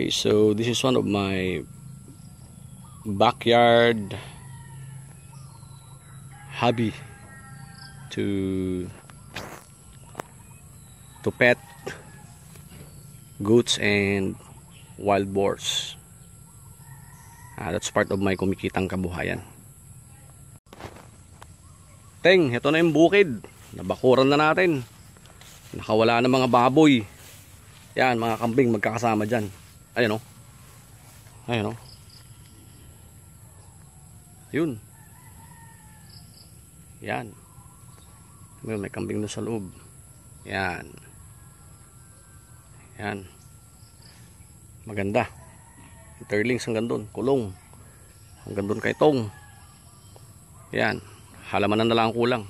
Okay, so this is one of my backyard hobby to to pet goats and wild boars. Ah, that's part of my kumikitang kabuhayan. Teng, ito na yung bukid. Nabakuran na natin. Nakawala na mga baboy. Yan, mga kambing magkakasama dyan. Ayan o. Ayan o. Yun. Yan. May, may kambing doon sa loob. Yan. Yan. Maganda. Interlinks hanggang doon. Kulong. Hanggang doon kay Tong. Yan. Halamanan na lang ang kulang.